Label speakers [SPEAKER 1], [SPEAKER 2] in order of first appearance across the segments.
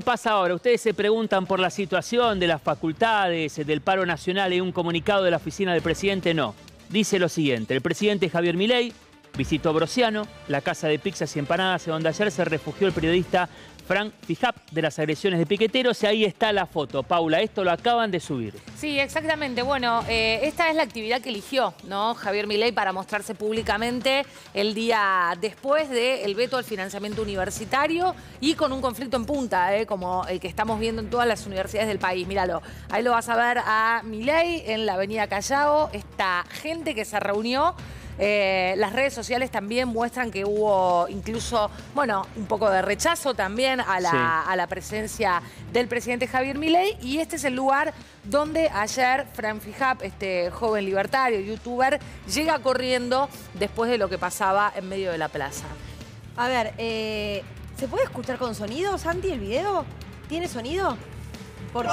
[SPEAKER 1] pasa ahora? Ustedes se preguntan por la situación de las facultades, del paro nacional y un comunicado de la oficina del presidente. No. Dice lo siguiente, el presidente Javier Milei visitó Brociano, la casa de pizzas y empanadas, donde ayer se refugió el periodista Frank de las agresiones de piqueteros y ahí está la foto. Paula, esto lo acaban de subir.
[SPEAKER 2] Sí, exactamente. Bueno, eh, esta es la actividad que eligió ¿no? Javier Milei para mostrarse públicamente el día después del veto al financiamiento universitario y con un conflicto en punta, ¿eh? como el que estamos viendo en todas las universidades del país. Míralo, ahí lo vas a ver a Milei en la avenida Callao, esta gente que se reunió eh, las redes sociales también muestran que hubo incluso, bueno, un poco de rechazo también a la, presencia del presidente Javier Milei y este es el lugar donde ayer Fran Fijap, este joven libertario, youtuber, llega corriendo después de lo que pasaba en medio de la plaza.
[SPEAKER 3] A ver, eh, ¿se puede escuchar con sonido, Santi, el video? ¿Tiene sonido? Porque...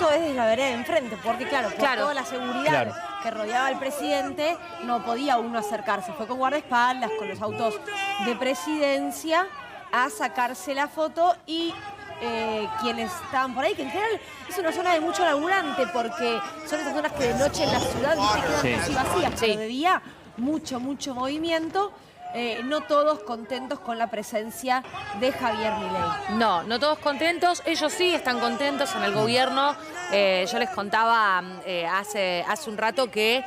[SPEAKER 3] Esto es desde la vereda de enfrente, porque claro, por toda la seguridad que rodeaba al presidente, no podía uno acercarse. Fue con guardaespaldas, con los autos de presidencia, a sacarse la foto y eh, quienes estaban por ahí, que en general es una zona de mucho laburante, porque son esas zonas que de noche en la ciudad quedan casi vacías, pero de día mucho, mucho movimiento. Eh, no todos contentos con la presencia de Javier Milei.
[SPEAKER 2] No, no todos contentos. Ellos sí están contentos en el gobierno. Eh, yo les contaba eh, hace, hace un rato que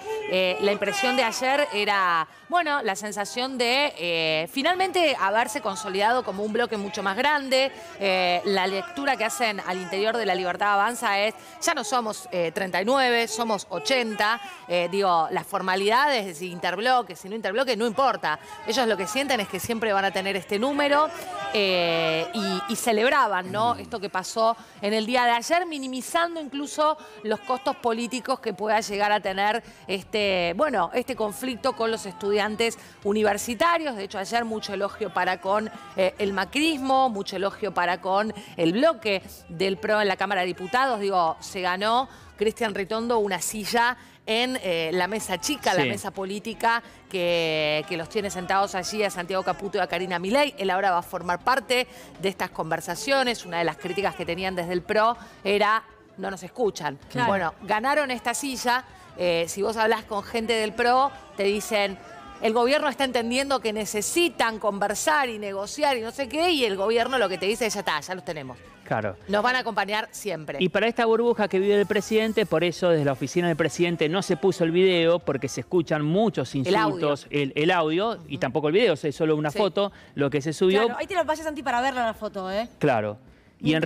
[SPEAKER 2] la impresión de ayer era, bueno, la sensación de finalmente haberse consolidado como un bloque mucho más grande. la lectura que hacen al interior de la Libertad Avanza es, ya no somos 39, somos 80. digo, las formalidades, si interbloque, si no interbloque, no importa ellos lo que sienten es que siempre van a tener este número eh, y, celebraban ¿no? esto que pasó en el día de ayer, minimizando incluso los costos políticos que pueda llegar a tener este, bueno, este conflicto con los estudiantes universitarios. De hecho, ayer mucho elogio para con eh, el macrismo, mucho elogio para con el bloque del PRO en la Cámara de Diputados. Digo, se ganó Cristian Ritondo una silla en eh, la mesa chica, la mesa política que, los tiene sentados allí a Santiago Caputo y a Karina Milei. Él ahora va a formar parte de estas conversaciones. Una de las críticas que tenían desde el PRO era no nos escuchan. Bueno, ganaron esta silla. Eh, si vos hablas con gente del PRO, te dicen, el gobierno está entendiendo que necesitan conversar y negociar y no sé qué, y el gobierno lo que te dice es ya está, ya los tenemos.
[SPEAKER 1] Claro.
[SPEAKER 2] Nos van a acompañar siempre.
[SPEAKER 1] Y para esta burbuja que vive el presidente, por eso desde la oficina del presidente no se puso el video, porque se escuchan muchos insultos, el audio, y tampoco el video, es solo una foto, lo que se subió.
[SPEAKER 3] Claro, ahí te lo pasas, Santi, para verla la foto, ¿eh?
[SPEAKER 1] Claro. Y en,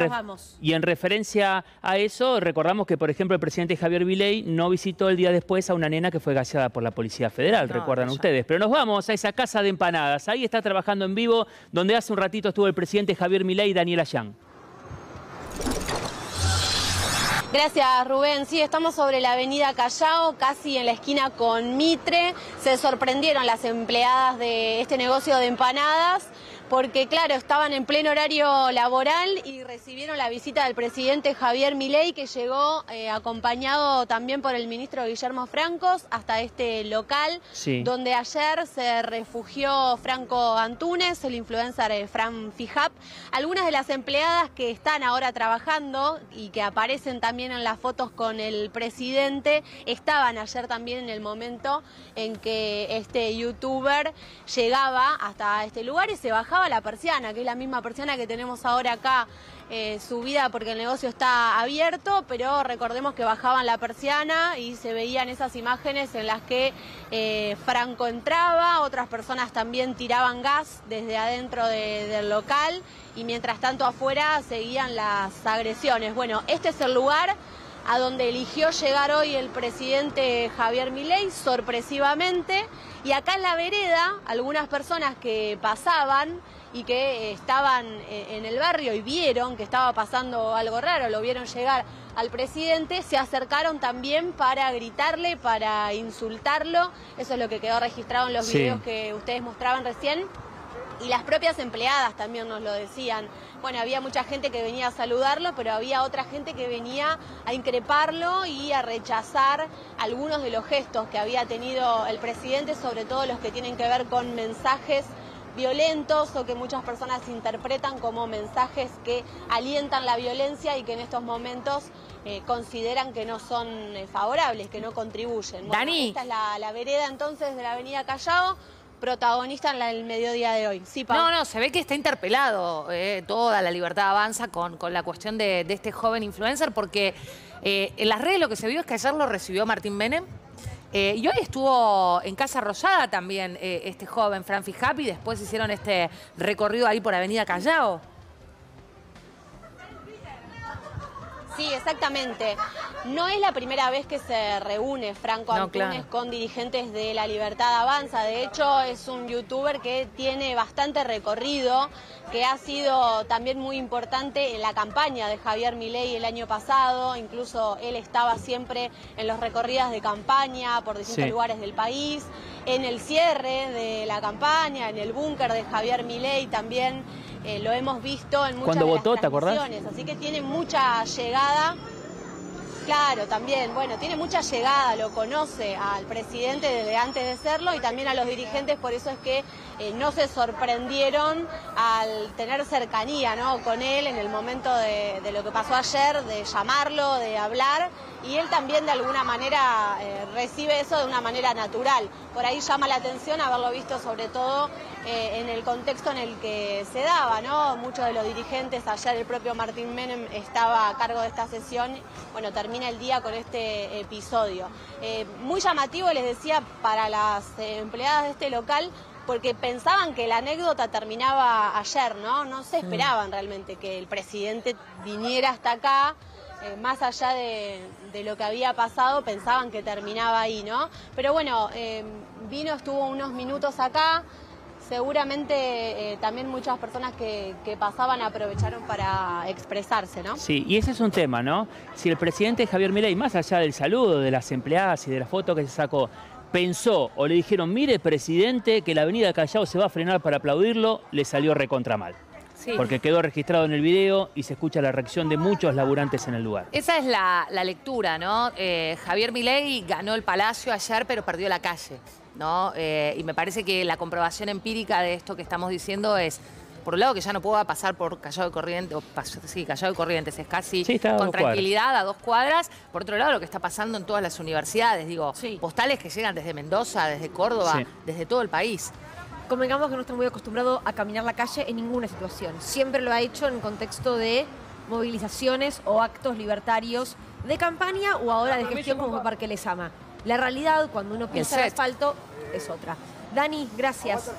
[SPEAKER 1] y en, referencia a eso, recordamos que, por ejemplo, el presidente Javier Viley no visitó el día después a una nena que fue gaseada por la Policía Federal, recuerdan ustedes. Pero nos vamos a esa casa de empanadas. Ahí está trabajando en vivo, donde hace un ratito estuvo el presidente Javier Milei y Daniela Yang.
[SPEAKER 4] Gracias, Rubén. Sí, estamos sobre la avenida Callao, casi en la esquina con Mitre. Se sorprendieron las empleadas de este negocio de empanadas porque claro, estaban en pleno horario laboral y recibieron la visita del presidente Javier Milei, que llegó eh, acompañado también por el ministro Guillermo Francos hasta este local, donde ayer se refugió Franco Antunes, el influencer eh, Fran Fijap. Algunas de las empleadas que están ahora trabajando y que aparecen también en las fotos con el presidente, estaban ayer también en el momento en que este youtuber llegaba hasta este lugar y se bajaba la persiana, que es la misma persiana que tenemos ahora acá eh, subida porque el negocio está abierto, pero recordemos que bajaban la persiana y se veían esas imágenes en las que eh, Franco entraba, otras personas también tiraban gas desde adentro del local y mientras tanto afuera seguían las agresiones. Bueno, este es el lugar a donde eligió llegar hoy el presidente Javier Milei, sorpresivamente. Y acá en la vereda, algunas personas que pasaban y que estaban eh, en el barrio y vieron que estaba pasando algo raro, lo vieron llegar al presidente, se acercaron también para gritarle, para insultarlo. Eso es lo que quedó registrado en los videos que ustedes mostraban recién. Y las propias empleadas también nos lo decían. Bueno, había mucha gente que venía a saludarlo, pero había otra gente que venía a increparlo y a rechazar algunos de los gestos que había tenido el presidente, sobre todo los que tienen que ver con mensajes violentos o que muchas personas interpretan como mensajes que alientan la violencia y que en estos momentos eh, consideran que no son eh, favorables, que no contribuyen.
[SPEAKER 2] Dani.
[SPEAKER 4] Esta es la, vereda entonces de la avenida Callao protagonista en el mediodía de hoy.
[SPEAKER 2] Sí, No, no, se ve que está interpelado eh, toda la libertad avanza con, con la cuestión de, este joven influencer, porque en las redes lo que se vio es que ayer lo recibió Martín Menem, eh, y hoy estuvo en Casa Rosada también eh, este joven, Franfi Happy, después hicieron este recorrido ahí por Avenida Callao.
[SPEAKER 4] Sí, exactamente. No es la primera vez que se reúne Franco Antunes con dirigentes de La Libertad Avanza. De hecho, es un youtuber que tiene bastante recorrido, que ha sido también muy importante en la campaña de Javier Milei el año pasado. Incluso él estaba siempre en los recorridos de campaña por distintos lugares del país. En el cierre de la campaña, en el búnker de Javier Milei también eh, lo hemos visto en muchas
[SPEAKER 1] Cuando votó,
[SPEAKER 4] ¿te
[SPEAKER 1] acordás?
[SPEAKER 4] Así que tiene mucha llegada. Claro, también, bueno, tiene mucha llegada, lo conoce al presidente desde antes de serlo y también a los dirigentes, por eso es que eh, no se sorprendieron al tener cercanía ¿no? con él en el momento de, lo que pasó ayer, de llamarlo, de hablar, y él también de alguna manera eh, recibe eso de una manera natural. Por ahí llama la atención haberlo visto sobre todo eh, en el contexto en el que se daba, ¿no? Muchos de los dirigentes, ayer el propio Martín Menem estaba a cargo de esta sesión, bueno, termina el día con este episodio. Eh, muy llamativo, les decía, para las empleadas de este local, porque pensaban que la anécdota terminaba ayer, ¿no? No se esperaban realmente que el presidente viniera hasta acá. Eh, más allá de, lo que había pasado, pensaban que terminaba ahí, ¿no? Pero bueno, vino, estuvo unos minutos acá, seguramente eh, también muchas personas que, pasaban aprovecharon para expresarse, ¿no?
[SPEAKER 1] Sí, y ese es un tema, ¿no? Si el presidente Javier Milei, más allá del saludo de las empleadas y de la foto que se sacó, pensó o le dijeron, mire presidente, que la avenida Callao se va a frenar para aplaudirlo, le salió recontra mal. Sí. Porque quedó registrado en el video y se escucha la reacción de muchos laburantes en el lugar.
[SPEAKER 2] Esa es la, lectura, ¿no? Eh, Javier Milei ganó el palacio ayer, pero perdió la calle. ¿No? Eh, y me parece que la comprobación empírica de esto que estamos diciendo es, por un lado, que ya no pueda pasar por Callao de Corrientes, o sí, Callao de Corrientes, es casi con tranquilidad a dos cuadras. Por otro lado, lo que está pasando en todas las universidades, digo, postales que llegan desde Mendoza, desde Córdoba, desde todo el país.
[SPEAKER 3] Convengamos que no está muy acostumbrado a caminar la calle en ninguna situación. Siempre lo ha hecho en contexto de movilizaciones o actos libertarios de campaña o ahora de gestión como Parque Les Ama. La realidad, cuando uno piensa en asfalto, es otra. Dani, gracias.